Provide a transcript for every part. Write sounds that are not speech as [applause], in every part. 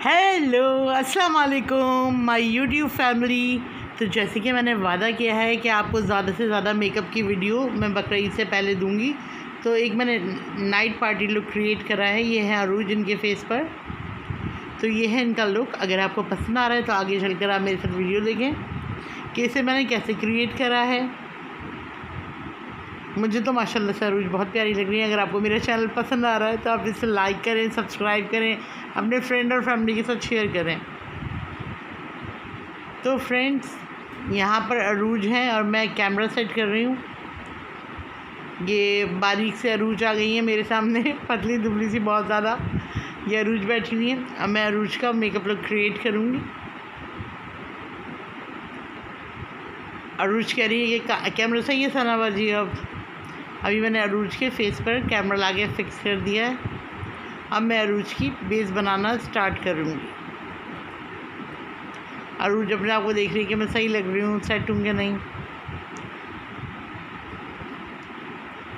Hello अस्सलाम वालेकुम my YouTube family तो जैसे कि मैंने वादा किया है कि आपको ज़्यादा से ज़्यादा मेकअप की वीडियो मैं बकरीद से पहले दूँगी। तो एक मैंने नाइट पार्टी लुक क्रिएट करा है, ये है अरूज इनके फेस पर। तो ये है इनका लुक अगर आपको पसंद आ रहा है तो आगे चलकर आप मेरे साथ वीडियो देखें। कि इसे मैंने, कैसे क्रिएट करा है। मुझे तो माशाल्लाह से अरूज बहुत प्यारी लग रही है। अगर आपको मेरा चैनल पसंद आ रहा है तो आप इसे लाइक करें सब्सक्राइब करें, अपने फ्रेंड और फैमिली के साथ शेयर करें। तो फ्रेंड्स यहाँ पर अरूज हैं और मैं कैमरा सेट कर रही हूँ। ये बारीक से अरूज आ गई है मेरे सामने, [laughs] पतली दुबली सी बहुत ज़्यादा। ये अरूज बैठी हुई है। अब मैं अरूज का मेकअप लुक क्रिएट करूँगी। अरूज कह रही है कि कैमरा सही है सनाबाजी अब अभी मैंने अरूज के फेस पर कैमरा ला के फिक्स कर दिया है। अब मैं अरूज की बेस बनाना स्टार्ट करूँगी। अरूज अपने आप को देख रही है कि मैं सही लग रही हूँ सेट हूँ नहीं।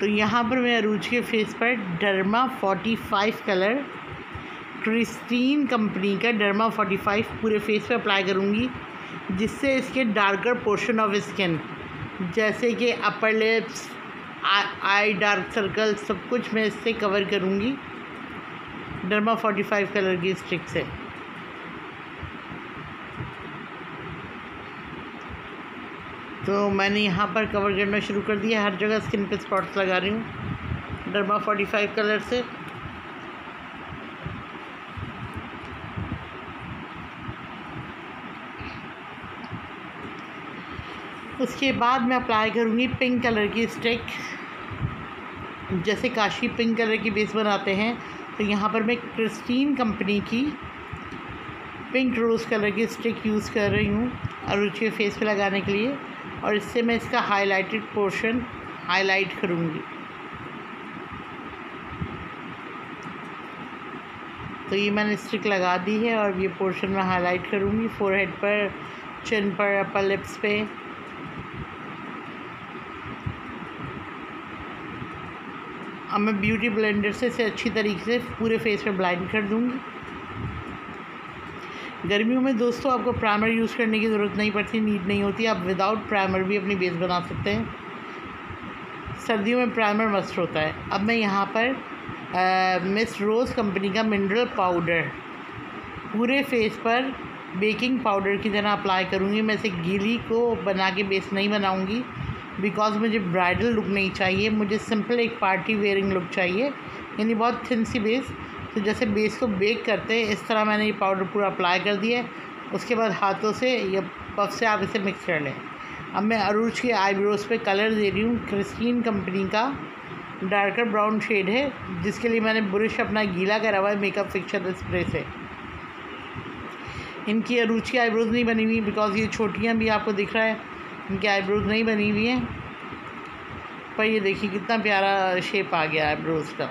तो यहाँ पर मैं अरूज के फेस पर डर्मा 45 कलर क्रिस्टीन कंपनी का डर्मा 45 पूरे फेस पे अप्लाई करूँगी, जिससे इसके डार्कर पोर्शन ऑफ़ स्किन जैसे कि upper lips eye dark circle सब कुछ मैं इससे कवर करूँगी। डर्मा 45 कलर की स्टिक से। तो मैंने यहाँ पर कवर करना शुरू कर दिया। हर जगह स्किन पे स्पॉट्स लगा रही हूँ। डर्मा 45 कलर से। उसके बाद मैं अप्लाई करूँगी पिंक कलर की स्टिक जैसे काशी पिंक कलर की बेस बनाते हैं तो यहाँ पर मैं क्रिस्टीन कंपनी की पिंक रोज़ कलर की स्टिक यूज़ कर रही हूँ और उसके फेस पे लगाने के लिए और इससे मैं इसका हाइलाइटेड पोर्शन हाईलाइट करूँगी. तो ये मैंने स्टिक लगा दी है और ये पोर्शन मैं हाईलाइट करूँगी फोरहेड पर चिन पर अपर लिप्स पे. अब मैं ब्यूटी ब्लेंडर से इसे अच्छी तरीके से पूरे फेस पे ब्लाइंड कर दूँगी। गर्मियों में दोस्तों आपको प्राइमर यूज़ करने की ज़रूरत नहीं पड़ती नीड नहीं होती। आप विदाउट प्राइमर भी अपनी बेस बना सकते हैं। सर्दियों में प्राइमर मस्ट होता है। अब मैं यहाँ पर मिस रोज़ कंपनी का मिनरल पाउडर पूरे फेस पर बेकिंग पाउडर की तरह अप्लाई करूँगी। मैं इसे गीली को बना के बेस नहीं बनाऊँगी। बिकॉज़ मुझे ब्राइडल लुक नहीं चाहिए, मुझे सिंपल एक पार्टी वेयरिंग लुक चाहिए, यानी बहुत थिन सी बेस तो जैसे बेस को बेक करते हैं, इस तरह मैंने ये पाउडर पूरा अप्लाई कर दिया उसके बाद हाथों से या पफ से आप इसे मिक्स कर लें। अब मैं अरूज के आईब्रोज़ पे कलर दे रही हूँ क्रिस्टीन कंपनी का डार्कर ब्राउन शेड है, जिसके लिए मैंने ब्रश अपना गीला करा हुआ है मेकअप फिक्सर स्प्रे से। इनकी अरूज की आईब्रोज़ नहीं बनी हुई बिकॉज़ ये छोटियाँ भी आपको दिख रहा है। इनकी आईब्रोज नहीं बनी हुई है? पर ये देखिए कितना प्यारा शेप आ गया आईब्रोज का।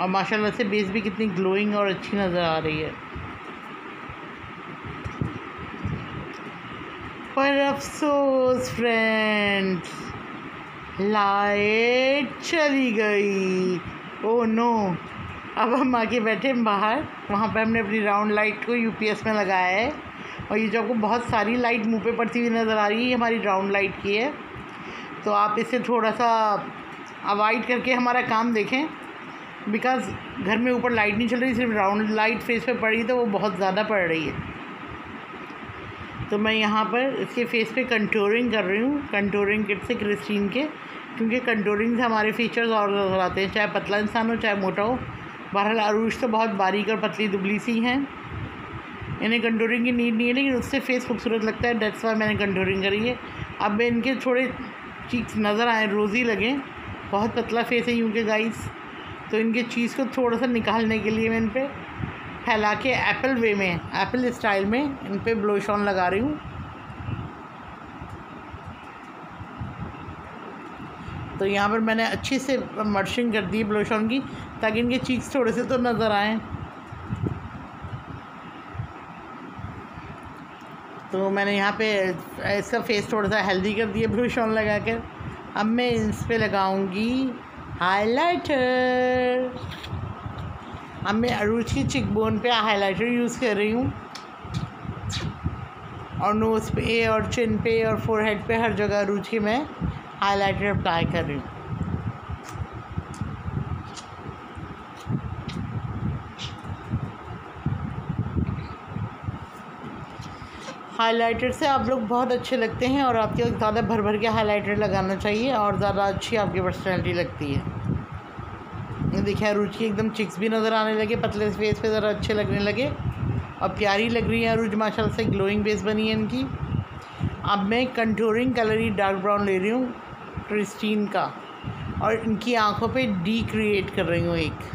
और माशाल्लाह से बेस भी कितनी ग्लोइंग और अच्छी नज़र आ रही है। पर अफसोस फ्रेंड्स लाइट चली गई। ओ नो अब हम आके बैठे हैं बाहर। वहाँ पर हमने अपनी राउंड लाइट को यूपीएस में लगाया है। और ये जो आपको बहुत सारी लाइट मुँह पे पड़ती हुई नज़र आ रही है हमारी राउंड लाइट की है। तो आप इसे थोड़ा सा अवॉइड करके हमारा काम देखें। बिकॉज़ घर में ऊपर लाइट नहीं चल रही, सिर्फ़ राउंड लाइट फेस पे पड़ तो वो बहुत ज़्यादा पड़ रही है। तो मैं यहाँ पर इसके फेस पे कंटोरिंग कर रही हूँ। कंटोरिंग किट से क्रिस्टीन के। क्योंकि कंटोरिंग से हमारे फीचर्स और नज़र आते हैं, चाहे पतला इंसान हो, चाहे मोटा हो। बहरहाल अरूज तो बहुत बारीक और पतली दुबली सी हैं। इन्हें कंटूरिंग की नीड नहीं है, लेकिन उससे फेस खूबसूरत लगता है। डेट्स वाई मैंने कंटूरिंग करी है। अब इनके थोड़े चीक्स नज़र आए रोज़ी लगें। बहुत पतला फेस है यूँ के गाइस तो इनके चीज़ को थोड़ा सा निकालने के लिए मैं इन पर फैला के एप्पल वे में एप्पल स्टाइल में इन पर ब्लोश ऑन लगा रही हूँ। तो यहाँ पर मैंने अच्छे से मर्शिंग कर दी ब्लोश ऑन की। ताकि इनके चीक्स थोड़े से तो नज़र आएँ। तो मैंने यहाँ पे, इसका फेस थोड़ा सा हेल्दी कर दिया ब्रश ऑन लगा कर। अब मैं इस पे लगाऊँगी हाइलाइटर अब मैं अरूज की चिक बोन पे हाइलाइटर यूज़ कर रही हूँ। और नोज़ पे और चिन पे और फोरहेड पे हर जगह अरूज की मैं हाइलाइटर अप्लाई कर रही हूँ। हाइलाइटर से आप लोग बहुत अच्छे लगते हैं और आपके ज़्यादा भर भर के हाइलाइटर लगाना चाहिए और ज़्यादा अच्छी आपकी पर्सनैलिटी लगती है। देखिए, अरूज की एकदम चिक्स भी नज़र आने लगे, पतले फेस पे ज़रा अच्छे लगने लगे और प्यारी लग रही है अरूज, माशाल्लाह से ग्लोइंग बेस बनी है इनकी। अब मैं कंटूरिंग कलर ही डार्क ब्राउन ले रही हूँ क्रिस्टीन का और इनकी आँखों पे डी क्रिएट कर रही हूँ एक।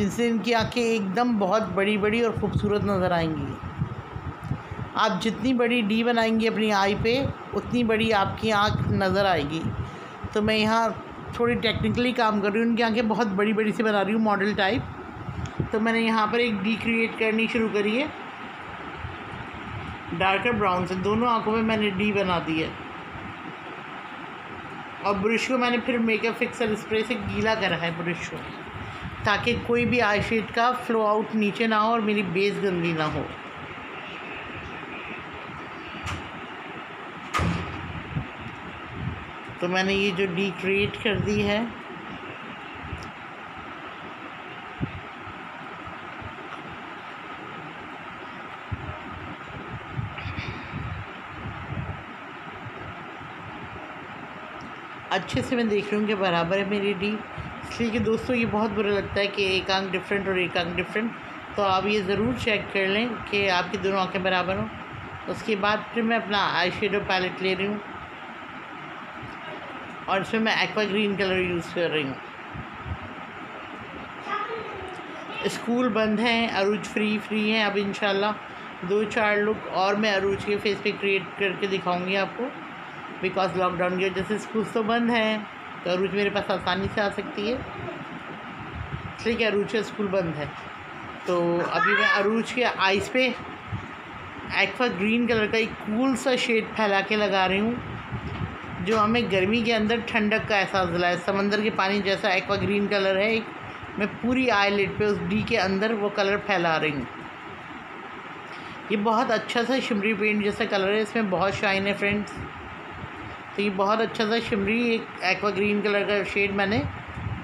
जिनसे इनकी आँखें एकदम बहुत बड़ी बड़ी और ख़ूबसूरत नज़र आएँगी। आप जितनी बड़ी डी बनाएँगी अपनी आई पे, उतनी बड़ी आपकी आँख नज़र आएगी। तो मैं यहाँ थोड़ी टेक्निकली काम कर रही हूँ। उनकी आँखें बहुत बड़ी बड़ी से बना रही हूँ मॉडल टाइप तो मैंने यहाँ पर एक डी क्रिएट करनी शुरू करी है। डार्कर ब्राउन से। दोनों आँखों में मैंने डी बना दी है। और ब्रश को मैंने फिर मेकअप फिक्सर स्प्रे से गीला करा है ब्रश को। ताकि कोई भी आई शेड का फ्लो आउट नीचे ना हो और मेरी बेस गंदी ना हो। तो मैंने ये जो डी क्रिएट कर दी है, अच्छे से मैं देख रही हूँ कि बराबर है मेरी डी इसलिए है दोस्तों, ये बहुत बुरा लगता है कि एक आँख डिफरेंट और एक आँख डिफरेंट तो आप ये ज़रूर चेक कर लें कि आपकी दोनों आँखें बराबर हों। उसके बाद फिर मैं अपना आई शेडो पैलेट ले रही हूँ। और इसमें मैं एक्वा ग्रीन कलर यूज़ कर रही हूँ। स्कूल बंद हैं, अरूज फ्री फ्री हैं अब इन दो चार लुक और मैं अरूज के फेस पे क्रिएट करके दिखाऊँगी आपको। बिकॉज़ लॉकडाउन की वजह से स्कूल तो बंद हैं। तो अरूज मेरे पास आसानी से आ सकती है। इसलिए कि अरूज का स्कूल बंद है। तो अभी मैं अरूज के आइस पे एक्वा ग्रीन कलर का एक कूल सा शेड फैला के लगा रही हूँ, जो हमें गर्मी के अंदर ठंडक का एहसास दिलाए। समंदर के पानी जैसा एक्वा ग्रीन कलर है मैं पूरी आई लिट पे उस डी के अंदर वो कलर फैला रही हूँ। ये बहुत अच्छा सा शिमरी पेंट जैसा कलर है, इसमें बहुत शाइन है फ्रेंड्स। तो ये बहुत अच्छा सा शिमरी, एक एक्वा ग्रीन कलर का शेड मैंने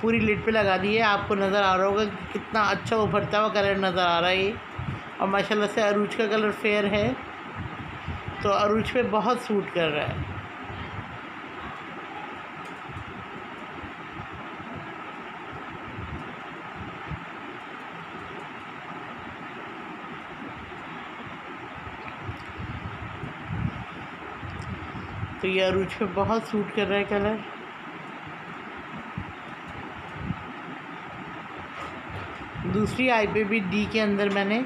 पूरी लिट पे लगा दी है। आपको नज़र आ रहा होगा कि कितना अच्छा उभरता हुआ कलर नज़र आ रहा है ये। और माशाल्लाह से अरूज का कलर फेयर है। तो अरूज पे बहुत सूट कर रहा है। तो ये अरूज पे बहुत सूट कर रहा है कलर। दूसरी आई पे भी डी के अंदर मैंने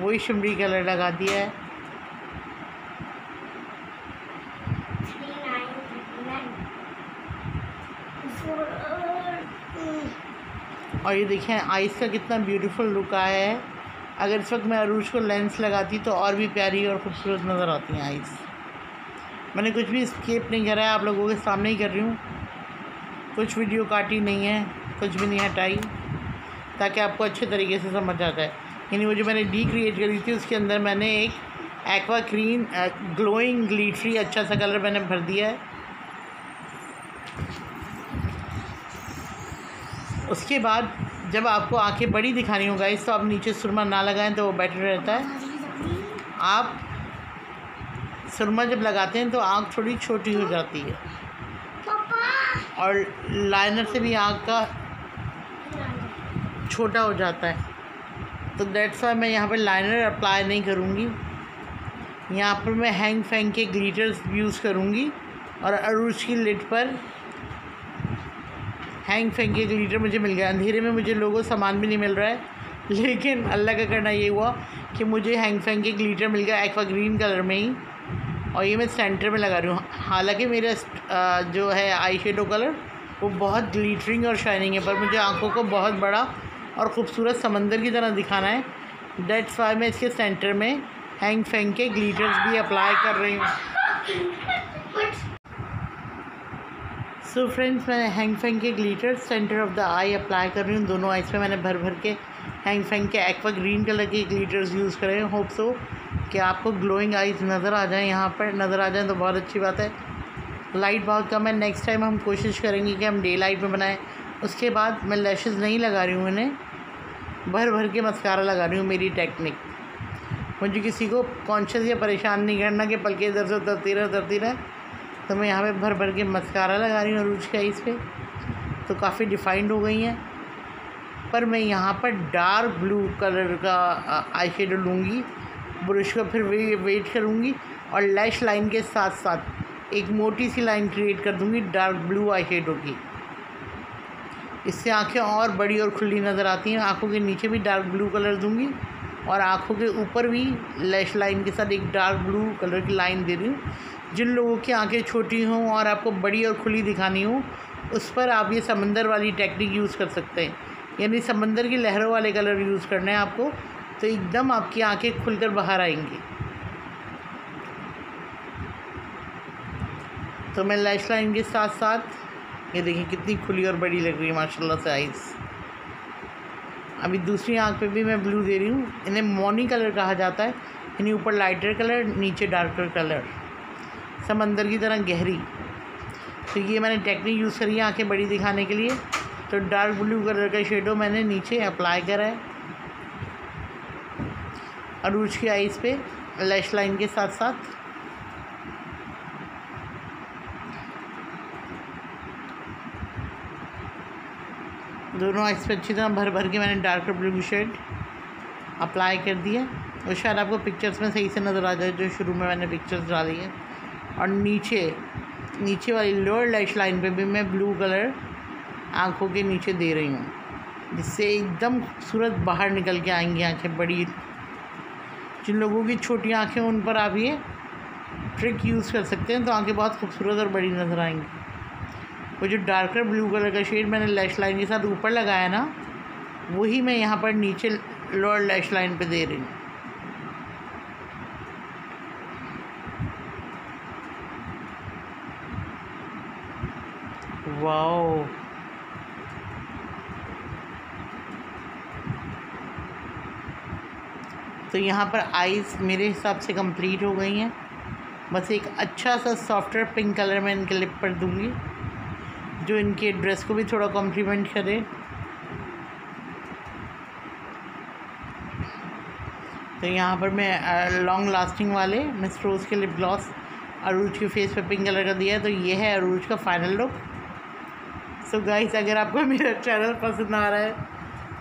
वही शिमरी कलर लगा दिया है। और ये देखें आइस का कितना ब्यूटीफुल लुक आया है। अगर इस वक्त मैं अरूज को लेंस लगाती तो और भी प्यारी और खूबसूरत नज़र आती हैं आइस मैंने कुछ भी स्केप नहीं करा है, आप लोगों के सामने ही कर रही हूँ। कुछ वीडियो काटी नहीं है, कुछ भी नहीं हटाई, ताकि आपको अच्छे तरीके से समझ आ जाए यानी वो जो मैंने डी क्रिएट करी थी, उसके अंदर मैंने एक एक्वा क्रीन ग्लोइंग ग्लीटरी अच्छा सा कलर मैंने भर दिया है। उसके बाद जब आपको आँखें बड़ी दिखानी हो गाइस तो आप नीचे सुरमा ना लगाएँ तो वो बेटर रहता है। आप सुरमा जब लगाते हैं तो आँख थोड़ी छोटी हो जाती है। और लाइनर से भी आँख का छोटा हो जाता है। तो डेट्स वाई मैं यहाँ पर लाइनर अप्लाई नहीं करूँगी। यहाँ पर मैं हैंग फैंग के ग्लीटर्स यूज़ करूँगी। और अरूज की लिट पर हैंग फैंग के ग्लीटर मुझे मिल गया अंधेरे में मुझे लोगों सामान भी नहीं मिल रहा है। लेकिन अल्लाह का करना ये हुआ कि मुझे हैंग फैंग के ग्लीटर मिल गया एक्वा ग्रीन कलर में ही। और ये मैं सेंटर में लगा रही हूँ। हालाँकि मेरा जो है आई शेडो कलर वो बहुत ग्लीटरिंग और शाइनिंग है, पर मुझे आँखों को बहुत बड़ा और ख़ूबसूरत समंदर की तरह दिखाना है। डेट्स वाई मैं इसके सेंटर में हैंग फेंग के ग्लीटर्स भी अप्लाई कर रही हूँ। सो फ्रेंड्स मैंने हैंग फेंग के glitter centre of the eye apply कर रही हूँ। दोनों आइस पे मैंने भर भर के हैंग फेंग के एक्वा ग्रीन कलर के ग्लीटर्स यूज़ करे होप सो कि आपको ग्लोइंग आइज़ नज़र आ जाए यहाँ पर, नज़र आ जाए तो बहुत अच्छी बात है। लाइट बहुत कम है नेक्स्ट टाइम हम कोशिश करेंगे कि हम डे लाइट में बनाएँ। उसके बाद मैं लैशेज़ नहीं लगा रही हूँ इन्हें, भर भर के मस्कारा लगा रही हूँ मेरी टेक्निक मुझे किसी को कॉन्शियस या परेशान नहीं करना कि पल के इधर से उतरती रहे उतरती रहे तो मैं यहाँ पे भर भर के मस्कारा लगा रही हूँ अरूज के आइस पे। तो काफ़ी डिफाइंड हो गई हैं। पर मैं यहाँ पर डार्क ब्लू कलर का आई शेडो लूँगी। ब्रश का फिर वे, वेट करूँगी और लैश लाइन के साथ साथ एक मोटी सी लाइन क्रिएट कर दूँगी डार्क ब्लू आई की। इससे आँखें और बड़ी और खुली नज़र आती हैं। आँखों के नीचे भी डार्क ब्लू कलर दूँगी और आँखों के ऊपर भी लैश लाइन के साथ एक डार्क ब्लू कलर की लाइन दे रही हूँ। जिन लोगों की आँखें छोटी हों और आपको बड़ी और खुली दिखानी हो उस पर आप ये समंदर वाली टेक्निक यूज़ कर सकते हैं। यानी समंदर की लहरों वाले कलर यूज़ करने हैं आपको। तो एकदम आपकी आँखें खुलकर बाहर आएँगी। तो मैं लैश लाइन के साथ साथ ये देखिए कितनी खुली और बड़ी लग रही है, माशाल्लाह से आइज़ अभी दूसरी आँख पे भी मैं ब्लू दे रही हूँ। इन्हें मॉर्नी कलर कहा जाता है। यानी ऊपर लाइटर कलर नीचे डार्कर कलर समंदर की तरह गहरी। तो ये मैंने टेक्निक यूज़ करी है आँखें बड़ी दिखाने के लिए। तो डार्क ब्लू कलर का शेडो मैंने नीचे अप्लाई करा है। अरूज की आइज़ पे, लैश लाइन के साथ साथ। दोनों आइस पे अच्छी तरह भर भर के मैंने डार्कर ब्लू शेड अप्लाई कर दिया और शायद आपको पिक्चर्स में सही से नज़र आ जाए, जो शुरू में मैंने पिक्चर्स डाली है। और नीचे नीचे वाली लोअर लैश लाइन पे भी मैं ब्लू कलर आँखों के नीचे दे रही हूँ, जिससे एकदम खूबसूरत बाहर निकल के आएँगी आँखें, बड़ी जिन लोगों की छोटी आँखें उन पर आप ये ट्रिक यूज़ कर सकते हैं तो आँखें बहुत खूबसूरत और बड़ी नज़र आएँगी। वो जो डार्कर ब्लू कलर का शेड मैंने लैश लाइन के साथ ऊपर लगाया ना, वही मैं यहाँ पर नीचे लोअर लैश लाइन पे दे रही हूँ। वाओ तो यहाँ पर आइज़ मेरे हिसाब से कंप्लीट हो गई हैं। बस एक अच्छा सा सॉफ्टवेयर पिंक कलर मैं इनके लिप पर दूँगी, जो इनके ड्रेस को भी थोड़ा कॉम्प्लीमेंट करे। तो यहाँ पर मैं लॉन्ग लास्टिंग वाले मिस रोज़ के लिप ग्लॉस अरूज के फेस पे पिंक कलर का दिया है तो ये है अरूज का फाइनल लुक सो गाइस अगर आपको मेरा चैनल पसंद आ रहा है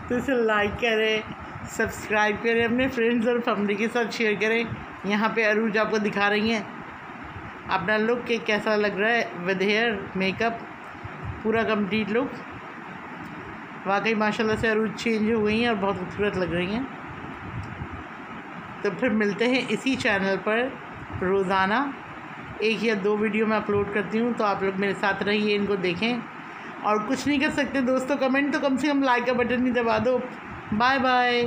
तो इसे लाइक करें सब्सक्राइब करें, अपने फ्रेंड्स और फैमिली के साथ शेयर करें। यहाँ पे अरूज आपको दिखा रही हैं। अपना लुक के कैसा लग रहा है? विद हेयर मेकअप पूरा कंप्लीट लुक वाकई माशाल्लाह से अरूज चेंज हो गई हैं और बहुत खूबसूरत लग रही हैं। तो फिर मिलते हैं इसी चैनल पर, रोज़ाना। एक या दो वीडियो मैं अपलोड करती हूँ तो आप लोग मेरे साथ रहिए, इनको देखें। और कुछ नहीं कर सकते दोस्तों कमेंट तो कम से कम लाइक का बटन नहीं दबा दो। Bye bye